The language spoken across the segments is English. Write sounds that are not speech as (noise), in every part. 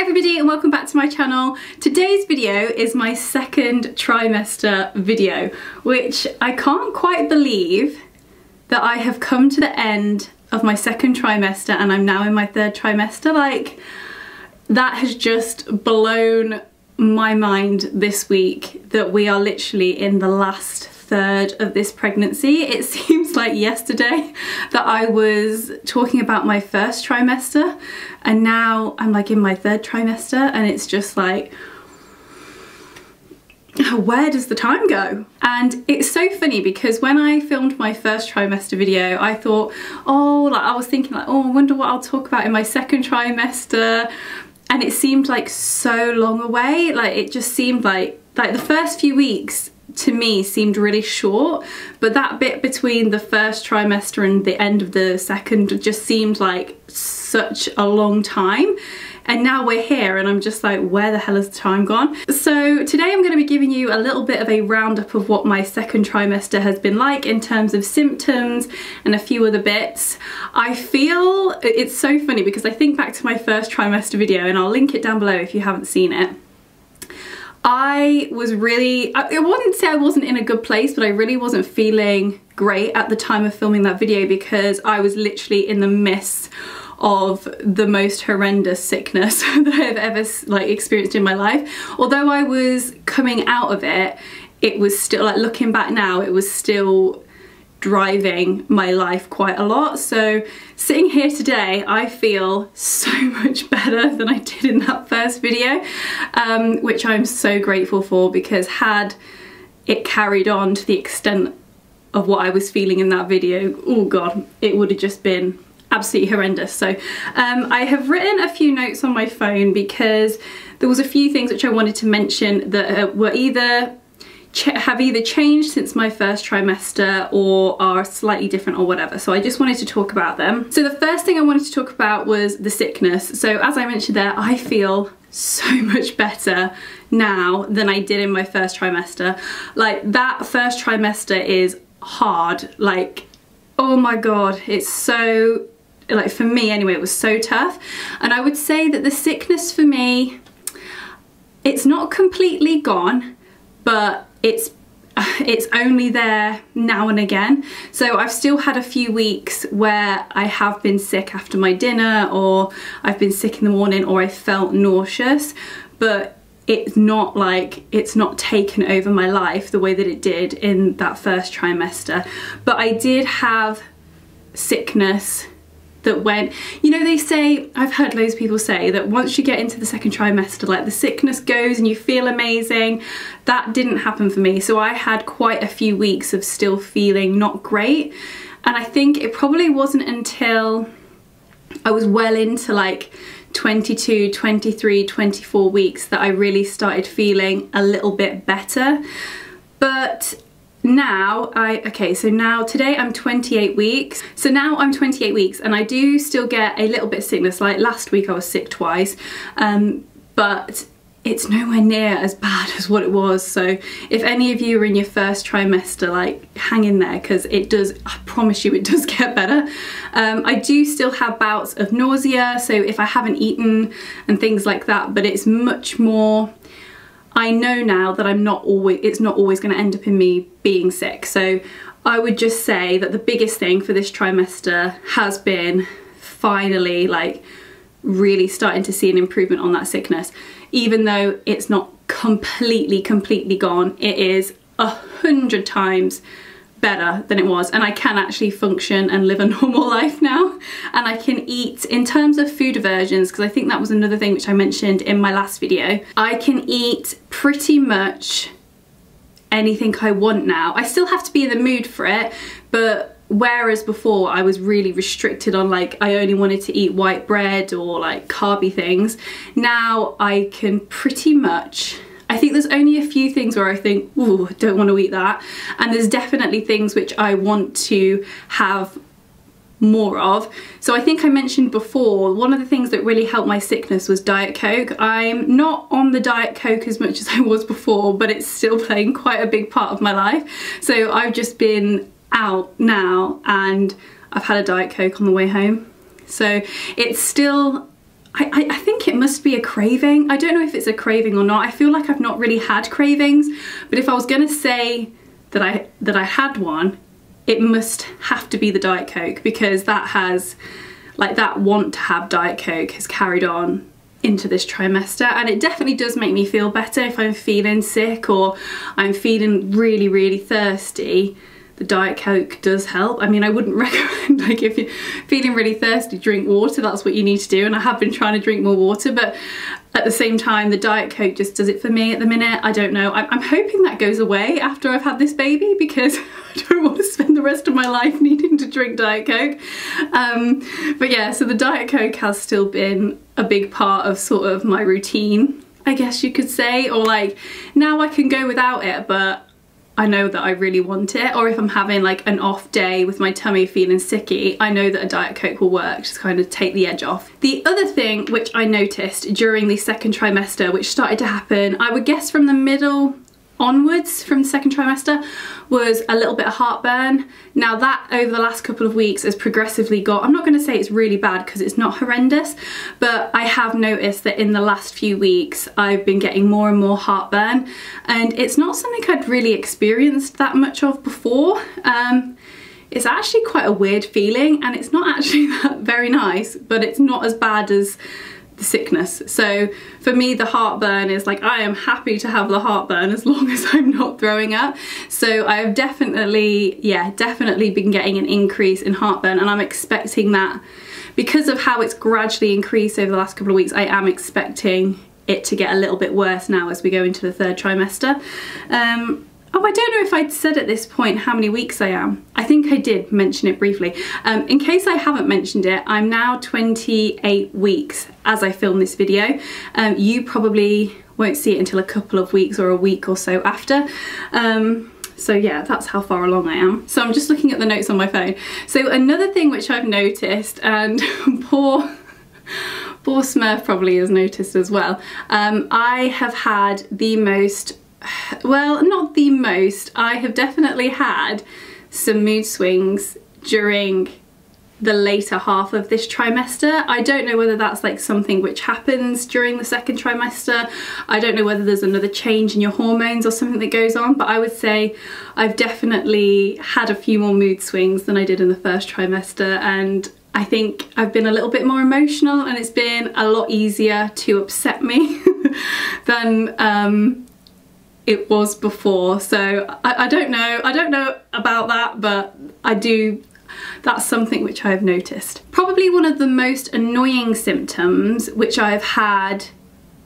Everybody and welcome back to my channel. Today's video is my second trimester video, which I can't quite believe that I have come to the end of my second trimester and I'm now in my third trimester. Like, that has just blown my mind this week that we are literally in the last third of this pregnancy. It (laughs) seems like yesterday that I was talking about my first trimester and now I'm like in my third trimester and it's just like (sighs) where does the time go? And it's so funny because when I filmed my first trimester video, I thought, oh, like I was thinking like, oh, I wonder what I'll talk about in my second trimester. And it seemed like so long away. Like it just seemed like, like the first few weeks to me seemed really short but that bit between the first trimester and the end of the second just seemed like such a long time. And now we're here and I'm just like where the hell has the time gone? So today I'm going to be giving you a little bit of a roundup of what my second trimester has been like in terms of symptoms and a few other bits. I feel it's so funny because I think back to my first trimester video and I'll link it down below if you haven't seen it I was really, I wouldn't say I wasn't in a good place, but I really wasn't feeling great at the time of filming that video because I was literally in the midst of the most horrendous sickness (laughs) that I've ever like experienced in my life. Although I was coming out of it, it was still like looking back now, it was still driving my life quite a lot. So sitting here today, I feel so (laughs) much better than I did in that first video, um, which I'm so grateful for because had it carried on to the extent of what I was feeling in that video, oh God, it would have just been absolutely horrendous. So um, I have written a few notes on my phone because there was a few things which I wanted to mention that uh, were either have either changed since my first trimester or are slightly different or whatever. So I just wanted to talk about them. So the first thing I wanted to talk about was the sickness. So as I mentioned there, I feel so (laughs) much better now than I did in my first trimester. Like that first trimester is hard. Like, oh my God, it's so, like for me anyway, it was so tough. And I would say that the sickness for me, it's not completely gone, but it's (sighs) it's only there now and again. So I've still had a few weeks where I have been sick after my dinner or I've been sick in the morning or I felt nauseous, but it's not like it's not taken over my life the way that it did in that first trimester. But I did have sickness that went, you know, they say, I've heard loads of people say that once you get into the second trimester, like the sickness goes and you feel amazing. That didn't happen for me. So I had quite a few weeks of still feeling not great. And I think it probably wasn't until I was well into like 22, 23, 24 weeks that I really started feeling a little bit better. But now I okay so now today I'm 28 weeks. So now I'm 28 weeks and I do still get a little bit sickness. Like last week I was sick twice um, but it's nowhere near as bad (laughs) as what it was. So if any of you are in your first trimester like hang in there because it does I promise you it (laughs) does get better. Um, I do still have bouts of nausea so if I haven't eaten and things like that but it's much more I know now that I'm not always, it's not always going to end up in me being sick. So I would just say that the biggest thing for this trimester has been finally like really starting to see an improvement on that sickness. Even though it's not completely, completely gone, it is a hundred times better than it was and I can actually function and live a (laughs) normal life now and I can eat. In terms of food aversions because I think that was another thing which I mentioned in my last video I can eat pretty much anything I want now. I still have to be in the mood for it but whereas before I was really restricted on like I only wanted to eat white bread or like carby things now I can pretty much I think there's only a few things where I think, ooh, don't want to eat that. And there's definitely things which I want to have more of. So I think I mentioned before, one of the things that really helped my sickness was Diet Coke. I'm not on the Diet Coke as much as I was before, but it's still playing quite a big part of my life. So I've just been out now and I've had a Diet Coke on the way home. So it's still I, I, think it must be a craving. I don't know if it's a craving or not. I feel like I've not really had cravings, but if I was gonna say that I that I had one, it must have to be the Diet Coke because that has like that want to have Diet Coke has carried on into this trimester and it definitely does make me feel better if I'm feeling sick or I'm feeling really really thirsty the Diet Coke does help. I mean, I wouldn't (laughs) recommend, like, if you're feeling really thirsty, drink water. That's what you need to do. And I have been trying to drink more water, but at the same time, the Diet Coke just does it for me at the minute. I don't know. I'm, hoping that goes away after I've had this baby because (laughs) I don't want to spend the rest of my life (laughs) needing to drink Diet Coke. Um, but yeah, so the Diet Coke has still been a big part of sort of my routine, I guess you could say. Or like, now I can go without it, but I know that I really want it or if I'm having like an off day with my tummy feeling sicky I know that a Diet Coke will work just kind of take the edge off. The other thing which I noticed during the second trimester which started to happen I would guess from the middle onwards from the second trimester was a little bit of heartburn. Now that over the last couple of weeks has progressively got, I'm not going to say it's really bad because it's not horrendous, but I have noticed that in the last few weeks I've been getting more and more heartburn and it's not something I'd really experienced that much of before. Um, it's actually quite a weird feeling and it's not actually (laughs) that very nice, but it's not as bad as the sickness. So for me, the heartburn is like, I am happy to have the heartburn as long as I'm not throwing up. So I've definitely, yeah, definitely been getting an increase in heartburn and I'm expecting that because of how it's gradually increased over the last couple of weeks, I am expecting it to get a little bit worse now as we go into the third trimester. Um, Oh, I don't know if I'd said at this point how many weeks I am. I think I did mention it briefly. Um, in case I haven't mentioned it, I'm now 28 weeks as I film this video. Um, you probably won't see it until a couple of weeks or a week or so after. Um, so yeah, that's how far along I am. So I'm just looking at the notes on my phone. So another thing which I've noticed, and (laughs) poor, poor Smurf probably has noticed as well, um, I have had the most well, not the most. I have definitely had some mood swings during the later half of this trimester. I don't know whether that's like something which happens during the second trimester. I don't know whether there's another change in your hormones or something that goes on, but I would say I've definitely had a few more mood swings than I did in the first trimester and I think I've been a little bit more emotional and it's been a lot easier to upset me (laughs) than um, it was before. So I, I don't know, I don't know about that, but I do that's something which I've noticed. Probably one of the most annoying symptoms which I've had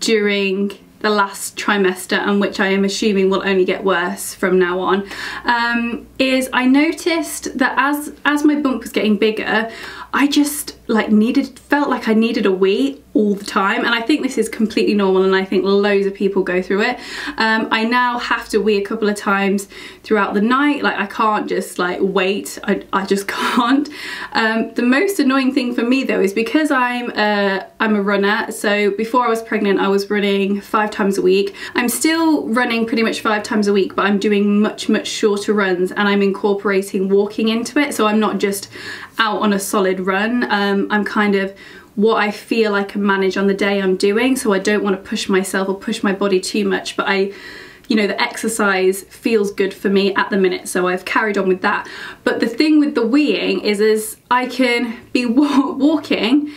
during the last trimester and which I am assuming will only get worse from now on um, is I noticed that as as my bump was getting bigger I just like needed felt like I needed a wee all the time and I think this is completely normal and I think loads of people go through it. Um, I now have to wee a couple of times throughout the night like I can't just like wait I, I just (laughs) can't. Um, the most annoying thing for me though is because I'm a, I'm a runner so before I was pregnant I was running five times a week. I'm still running pretty much five times a week but I'm doing much much shorter runs and I'm incorporating walking into it so I'm not just out on a solid run. Um, I'm kind of what I feel I can manage on the day I'm doing so I don't want to push myself or push my body too much but I you know the exercise feels good for me at the minute so I've carried on with that but the thing with the weeing is is I can be (laughs) walking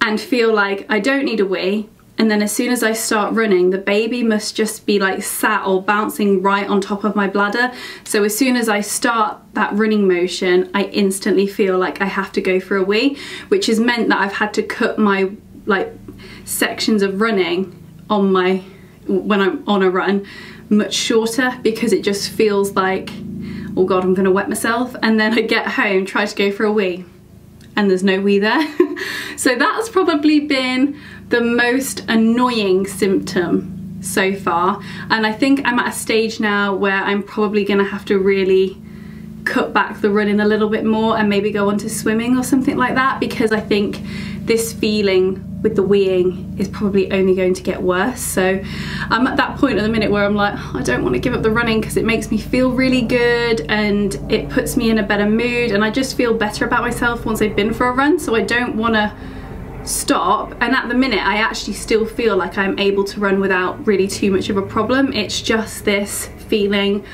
and feel like I don't need a wee and then as soon as I start running the baby must just be like sat or bouncing right on top of my bladder. So as soon as I start that running motion I instantly feel like I have to go for a wee which has meant that I've had to cut my like sections of running on my when I'm on a run much shorter because it just feels like oh god I'm gonna wet myself. And then I get home try to go for a wee and there's no wee there. (laughs) So that's probably been the most annoying symptom so far. And I think I'm at a stage now where I'm probably gonna have to really cut back the running a little bit more and maybe go on to swimming or something like that because I think this feeling with the weeing is probably only going to get worse. So I'm at that point at the minute where I'm like oh, I don't want to give up the running because it makes me feel really good and it puts me in a better mood and I just feel better about myself once I've been for a run. So I don't want to stop and at the minute I actually still feel like I'm able to run without really too much of a problem. It's just this feeling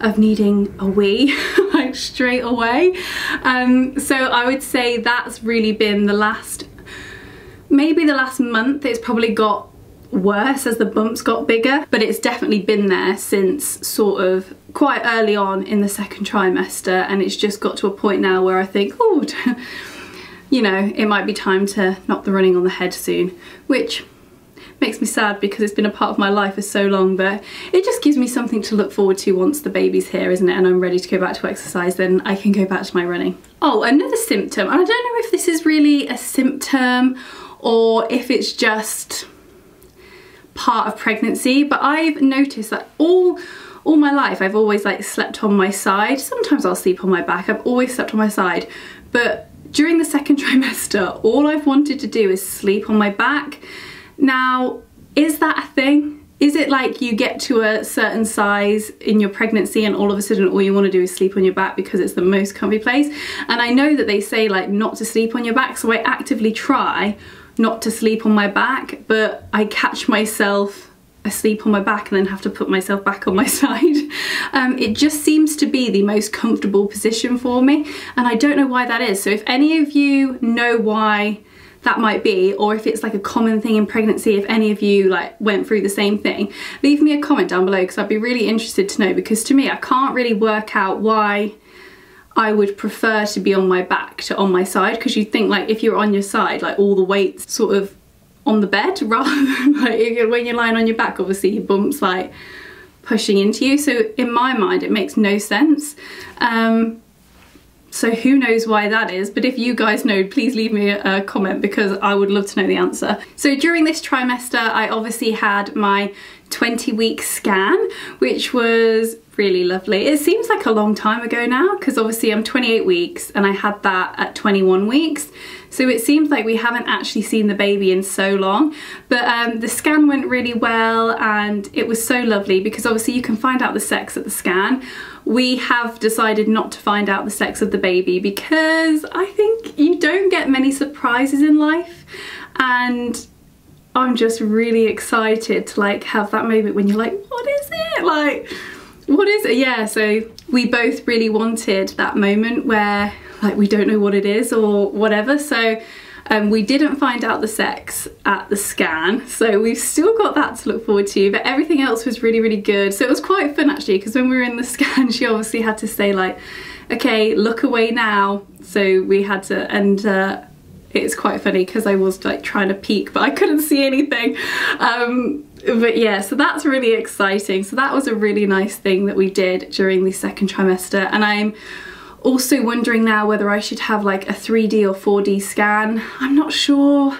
of needing a wee (laughs) like straight away. Um, so I would say that's really been the last maybe the last month it's probably got worse as the bumps got bigger but it's definitely been there since sort of quite early on in the second trimester and it's just got to a point now where I think oh (laughs) you know it might be time to knock the running on the head soon which makes me sad because it's been a part of my life for so long but it just gives me something to look forward to once the baby's here isn't it? And I'm ready to go back to exercise then I can go back to my running. Oh another symptom and I don't know if this is really a symptom or if it's just part of pregnancy but I've noticed that all all my life I've always like slept on my side. Sometimes I'll sleep on my back. I've always slept on my side but during the second (laughs) trimester all I've wanted to do is sleep on my back. Now is that a thing? Is it like you get to a certain size in your pregnancy and all of a sudden all you want to do is sleep on your back because it's the most comfy place? And I know that they say like not to sleep on your back so I actively try not to sleep on my back, but I catch myself asleep on my back and then have to put myself back on my (laughs) side. Um, it just seems to be the most comfortable position for me and I don't know why that is. So if any of you know why that might be or if it's like a common thing in pregnancy if any of you like went through the same thing leave me a comment down below because I'd be really interested to know because to me I can't really work out why I would prefer to be on my back to on my side because you think like if you're on your side like all the weight's sort of on the bed (laughs) rather than like when you're lying on your back obviously your bump's like pushing into you. So in my mind it makes no sense. Um, so who knows why that is, but if you guys know, please leave me a, comment because I would love to know the answer. So during this trimester, I obviously had my 20 week scan, which was really lovely. It seems like a long time ago now because obviously I'm 28 weeks and I had that at 21 weeks. So it seems like we haven't actually seen the baby in so long. But um, the scan went really well and it was so lovely because obviously you can find out the sex at the scan. We have decided not to find out the sex of the baby because I think you don't get many surprises in life and I'm just really excited to like have that moment when you're like, what is it? Like, what is it? Yeah, so we both really wanted that moment where like we don't know what it is or whatever. So um, we didn't find out the sex at the scan, so we've still got that to look forward to, but everything else was really, really good. So it was quite fun actually, because when we were in the (laughs) scan, she obviously had to say like, okay, look away now. So we had to, and uh, it's quite funny because I was like trying to peek, but I couldn't see anything. Um, but yeah, so that's really exciting. So that was a really nice thing that we did during the second trimester. And I'm also wondering now whether I should have like a 3D or 4D scan. I'm not sure.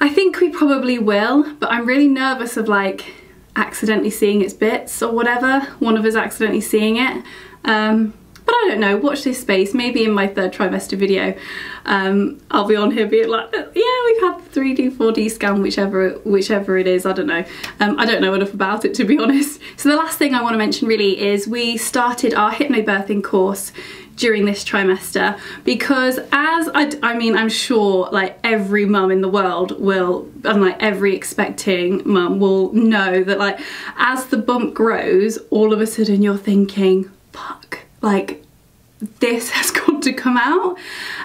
I think we probably will, but I'm really nervous of like accidentally seeing its bits or whatever. One of us accidentally seeing it. Um, but I don't know, watch this space. Maybe in my third trimester video, um, I'll be on here being like, yeah, we've had 3D, 4D scan, whichever, whichever it is, I don't know. Um, I don't know enough about it to be (laughs) honest. So the last thing I want to mention really is we started our hypnobirthing course during this trimester because as I, I mean I'm sure like every mum in the world will and like every expecting mum will know that like as the bump grows all of a sudden you're thinking fuck like this (laughs) has got to come out.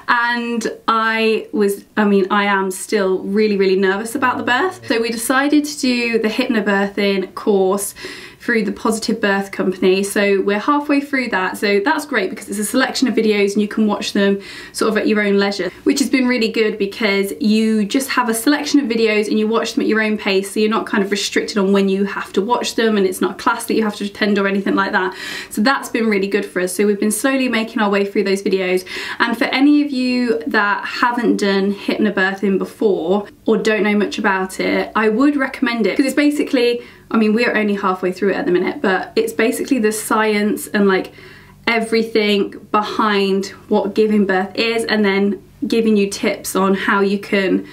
And I was I mean I am still really really nervous about the birth. So we decided to do the hypnobirthing course through the Positive Birth Company. So we're halfway through that. So that's great because it's a selection of videos and you can watch them sort of at your own leisure, which has been really good because you just have a selection of videos and you watch them at your own pace. So you're not kind of restricted on when you have to watch them and it's not a class that you have to attend or anything like that. So that's been really good for us. So we've been slowly making our way through those videos. And for any of you that haven't done hypnobirthing before or don't know much about it, I would recommend it. Because it's basically I mean, we're only halfway through it at the minute, but it's basically the science and like everything behind what giving birth is and then giving you tips on how you can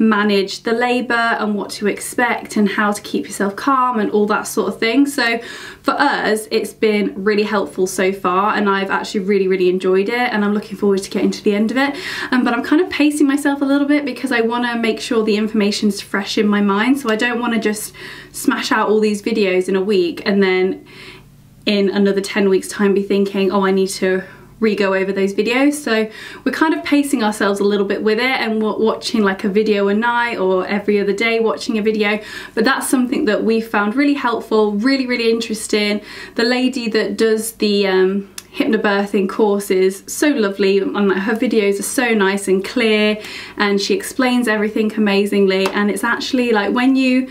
manage the labour and what to expect and how to keep yourself calm and all that sort of thing. So for us, it's been really helpful so far and I've actually really, really enjoyed it and I'm looking forward to getting to the end of it. Um, but I'm kind of pacing myself a little bit because I want to make sure the information's fresh in my mind. So I don't want to just smash out all these videos in a week and then in another 10 weeks time be thinking, oh, I need to re-go over those videos. So we're kind of pacing ourselves a little bit with it and watching like a video a night or every other day watching a video. But that's something that we found really helpful really really interesting. The lady that does the um, hypnobirthing courses so lovely and like, her videos are so nice and clear and she explains everything amazingly. And it's actually like when you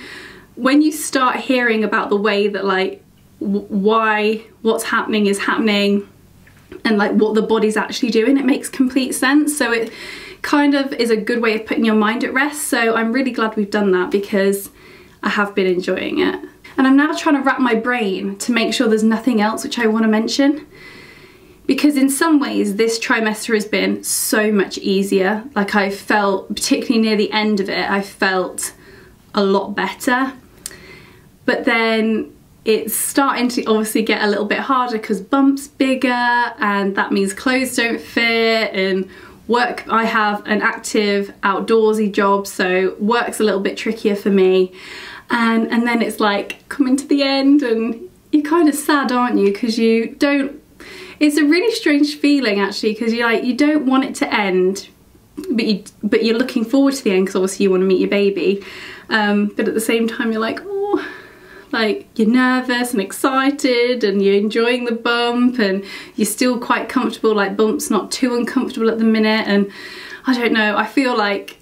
when you start hearing about the way that like why what's happening is happening and like what the body's actually doing it makes complete sense. So it kind of is a good way of putting your mind at rest. So I'm really glad we've done that because I have been enjoying it. And I'm now trying to wrap my brain to make sure there's nothing else which I want to mention. Because in some ways this trimester has been so much easier. Like I felt particularly near the end of it I felt a lot better. But then it's starting to obviously get a little bit harder because bump's bigger and that means clothes don't fit and work I have an active outdoorsy job so work's a little bit trickier for me. And and then it's like coming to the end and you're kind of sad aren't you? Because you don't it's a really strange feeling actually because you like you don't want it to end but you but you're looking forward to the end because obviously you want to meet your baby. Um, but at the same time you're like oh like you're nervous and excited and you're enjoying the bump and you're still quite comfortable like bump's not too uncomfortable at the minute and I don't know I feel like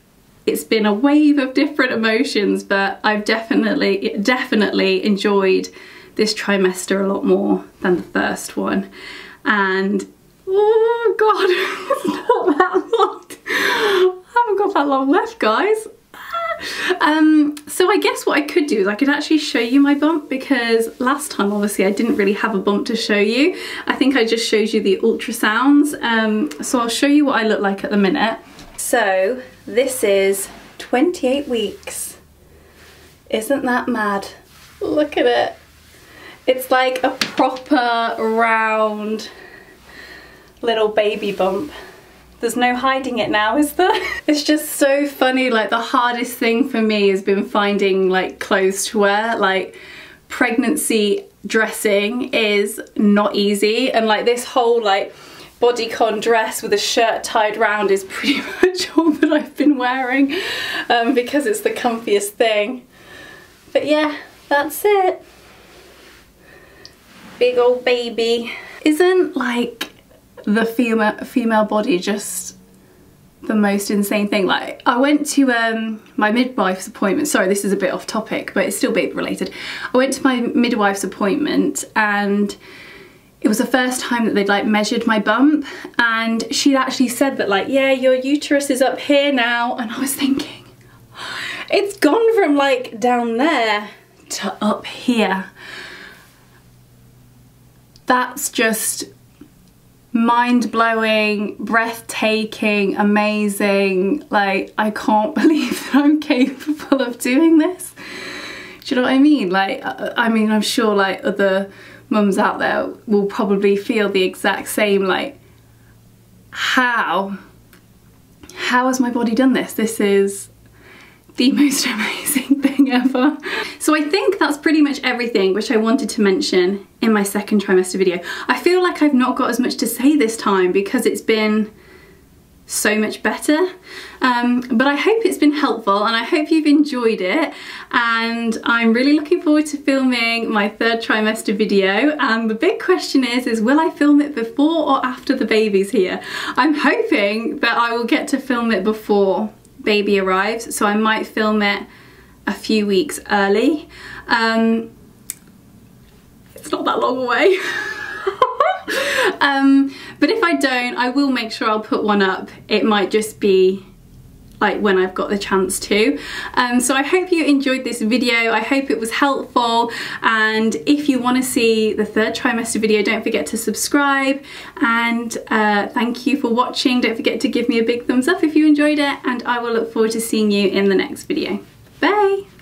it's been a wave of different emotions but I've definitely definitely enjoyed this trimester a lot more than the first one. And oh god (laughs) it's not that long. I haven't got that long left guys um, so I guess what I could do is I could actually show you my bump because last time obviously I didn't really have a bump to show you. I think I just showed you the ultrasounds. Um, so I'll show you what I look like at the minute. So this is 28 weeks. Isn't that mad? Look at it. It's like a proper round little baby bump. There's no hiding it now, is there? (laughs) it's just so funny, like the hardest thing for me has been finding like clothes to wear, like pregnancy dressing is not easy and like this whole like bodycon dress with a shirt tied round is (laughs) pretty much all that I've been wearing um, because it's the comfiest thing. But yeah, that's it. Big old baby. Isn't like the female female body just the most insane thing. Like I went to um, my midwife's appointment. Sorry this is a bit off topic but it's still baby related. I went to my midwife's appointment and it was the first time that they'd like measured my bump. And she'd actually said that like yeah your uterus is up here now. And I was thinking it's gone from like down there to up here. That's just mind-blowing, breathtaking, amazing. Like, I can't (laughs) believe that I'm capable of doing this. Do you know what I mean? Like, uh, uh, I mean, I'm sure like other mums out there will probably feel the exact same, like, how? How has my body done this? This is the (laughs) most amazing thing ever. So I think that's pretty much everything which I wanted to mention in my second trimester video. I feel like I've not got as much to say this time because it's been so much better um, but I hope it's been helpful and I hope you've enjoyed it and I'm really looking forward to filming my third trimester video and the big question is is will I film it before or after the baby's here I'm hoping that I will get to film it before baby arrives so I might film it a few weeks early. Um, it's not that long away. (laughs) Um, but if I don't I will make sure I'll put one up. It might just be like when I've got the chance to. Um, so I hope you enjoyed this video. I hope it was helpful. And if you want to see the third trimester video, don't forget to subscribe. And uh, thank you for watching. Don't forget to give me a big thumbs up if you enjoyed it. And I will look forward to seeing you in the next video. Bye!